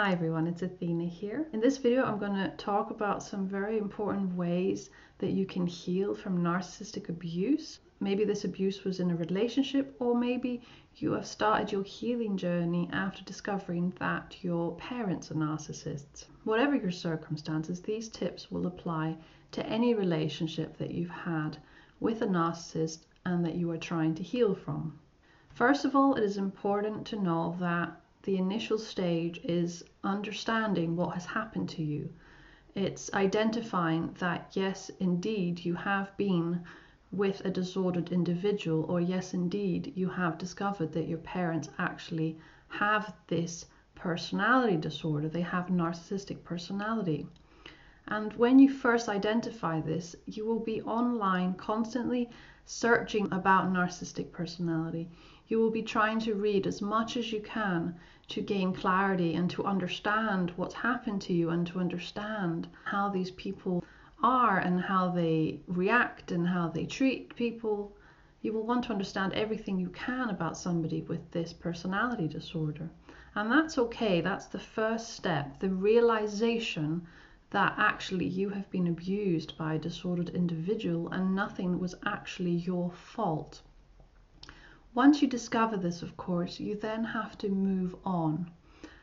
Hi everyone, it's Athena here. In this video I'm going to talk about some very important ways that you can heal from narcissistic abuse. Maybe this abuse was in a relationship or maybe you have started your healing journey after discovering that your parents are narcissists. Whatever your circumstances, these tips will apply to any relationship that you've had with a narcissist and that you are trying to heal from. First of all, it is important to know that the initial stage is understanding what has happened to you. It's identifying that, yes, indeed, you have been with a disordered individual, or yes, indeed, you have discovered that your parents actually have this personality disorder. They have narcissistic personality. And when you first identify this, you will be online constantly searching about narcissistic personality. You will be trying to read as much as you can to gain clarity and to understand what's happened to you and to understand how these people are and how they react and how they treat people. You will want to understand everything you can about somebody with this personality disorder. And that's okay. That's the first step the realization that actually you have been abused by a disordered individual and nothing was actually your fault. Once you discover this, of course, you then have to move on.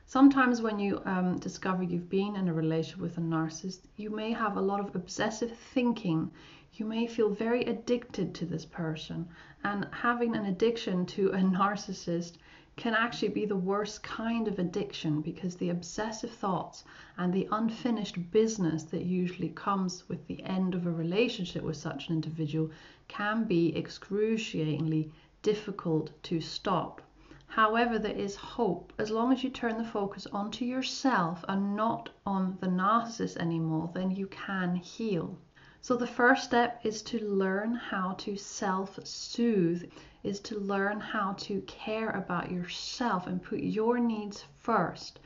Sometimes, when you um, discover you've been in a relationship with a narcissist, you may have a lot of obsessive thinking. You may feel very addicted to this person, and having an addiction to a narcissist can actually be the worst kind of addiction because the obsessive thoughts and the unfinished business that usually comes with the end of a relationship with such an individual can be excruciatingly difficult to stop. However, there is hope as long as you turn the focus onto yourself and not on the narcissist anymore, then you can heal. So, the first step is to learn how to self soothe, is to learn how to care about yourself and put your needs first.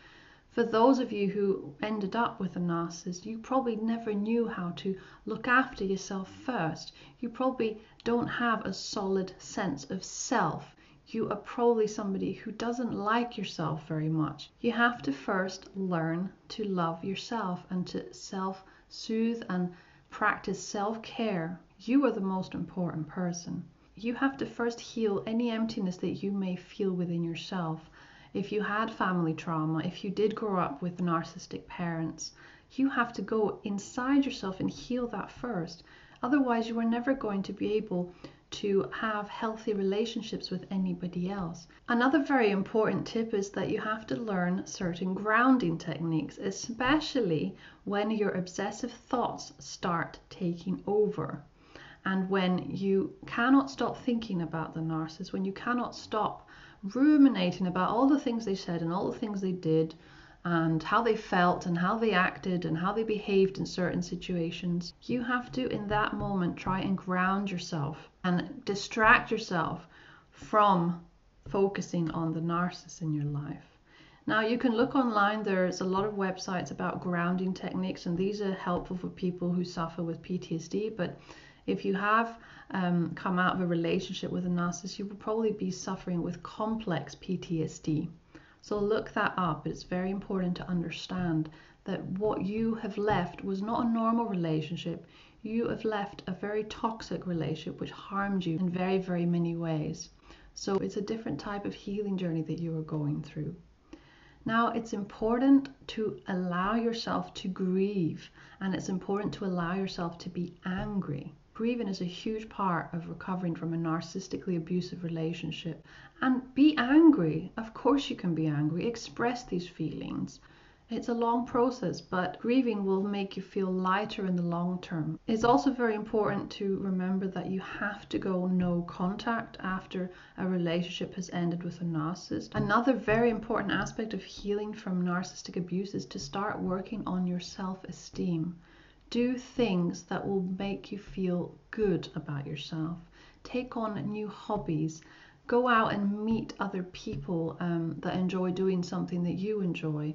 For those of you who ended up with a narcissist, you probably never knew how to look after yourself first. You probably don't have a solid sense of self. You are probably somebody who doesn't like yourself very much. You have to first learn to love yourself and to self soothe and practice self care. You are the most important person. You have to first heal any emptiness that you may feel within yourself. If you had family trauma, if you did grow up with narcissistic parents, you have to go inside yourself and heal that first. Otherwise, you are never going to be able to have healthy relationships with anybody else. Another very important tip is that you have to learn certain grounding techniques, especially when your obsessive thoughts start taking over. And when you cannot stop thinking about the narcissist, when you cannot stop ruminating about all the things they said and all the things they did, and how they felt and how they acted and how they behaved in certain situations. You have to, in that moment, try and ground yourself and distract yourself from focusing on the narcissist in your life. Now, you can look online, there's a lot of websites about grounding techniques, and these are helpful for people who suffer with PTSD. But if you have um, come out of a relationship with a narcissist, you will probably be suffering with complex PTSD. So look that up. It's very important to understand that what you have left was not a normal relationship. You have left a very toxic relationship which harmed you in very, very many ways. So it's a different type of healing journey that you are going through. Now, it's important to allow yourself to grieve, and it's important to allow yourself to be angry. Grieving is a huge part of recovering from a narcissistically abusive relationship. And be angry. Of course, you can be angry. Express these feelings. It's a long process, but grieving will make you feel lighter in the long term. It's also very important to remember that you have to go no contact after a relationship has ended with a narcissist. Another very important aspect of healing from narcissistic abuse is to start working on your self esteem. Do things that will make you feel good about yourself. Take on new hobbies. Go out and meet other people um, that enjoy doing something that you enjoy.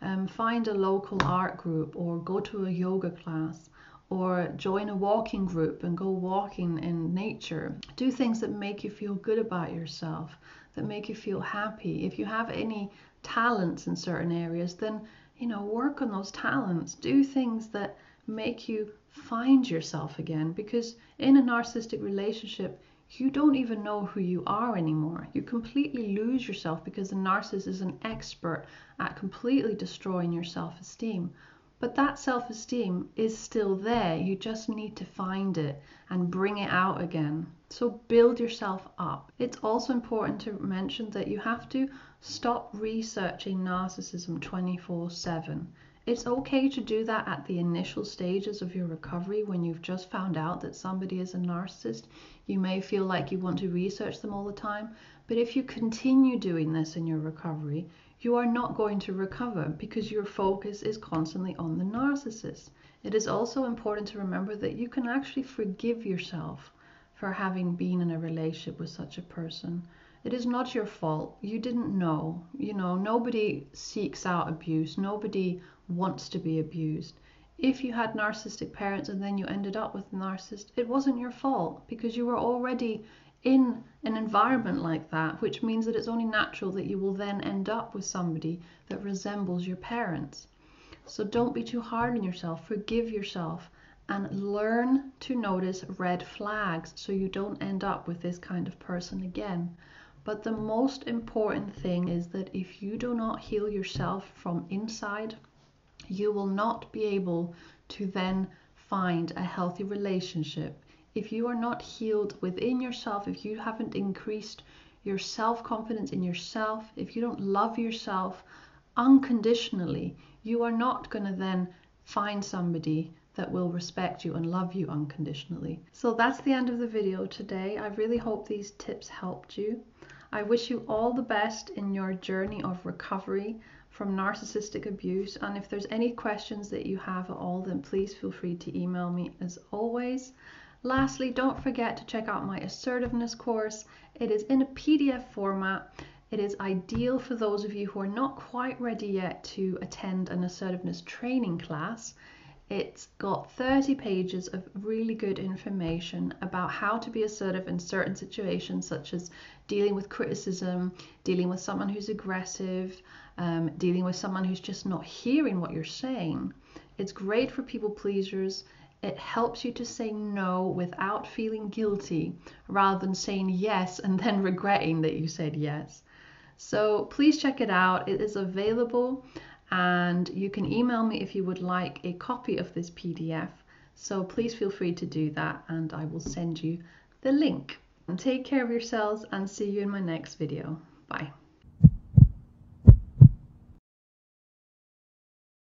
Um, find a local art group or go to a yoga class or join a walking group and go walking in nature. Do things that make you feel good about yourself, that make you feel happy. If you have any talents in certain areas, then you know, work on those talents. Do things that make you find yourself again because in a narcissistic relationship, you don't even know who you are anymore. You completely lose yourself because the narcissist is an expert at completely destroying your self esteem. But that self esteem is still there. You just need to find it and bring it out again. So build yourself up. It's also important to mention that you have to stop researching narcissism 24 7. It's okay to do that at the initial stages of your recovery when you've just found out that somebody is a narcissist. You may feel like you want to research them all the time, but if you continue doing this in your recovery, you are not going to recover because your focus is constantly on the narcissist. It is also important to remember that you can actually forgive yourself for having been in a relationship with such a person. It is not your fault. You didn't know. You know, nobody seeks out abuse, nobody wants to be abused. If you had narcissistic parents and then you ended up with a narcissist, it wasn't your fault because you were already in an environment like that, which means that it's only natural that you will then end up with somebody that resembles your parents. So don't be too hard on yourself, forgive yourself, and learn to notice red flags so you don't end up with this kind of person again. But the most important thing is that if you do not heal yourself from inside, you will not be able to then find a healthy relationship if you are not healed within yourself, if you haven't increased your self confidence in yourself, if you don't love yourself unconditionally, you are not going to then find somebody that will respect you and love you unconditionally. So that's the end of the video today. I really hope these tips helped you. I wish you all the best in your journey of recovery from narcissistic abuse. And if there's any questions that you have at all, then please feel free to email me as always. Lastly, don't forget to check out my assertiveness course. It is in a PDF format. It is ideal for those of you who are not quite ready yet to attend an assertiveness training class. It's got 30 pages of really good information about how to be assertive in certain situations, such as dealing with criticism, dealing with someone who's aggressive, um, dealing with someone who's just not hearing what you're saying. It's great for people pleasers. It helps you to say no without feeling guilty rather than saying yes and then regretting that you said yes. So please check it out. It is available and you can email me if you would like a copy of this PDF. So please feel free to do that and I will send you the link. And take care of yourselves and see you in my next video. Bye.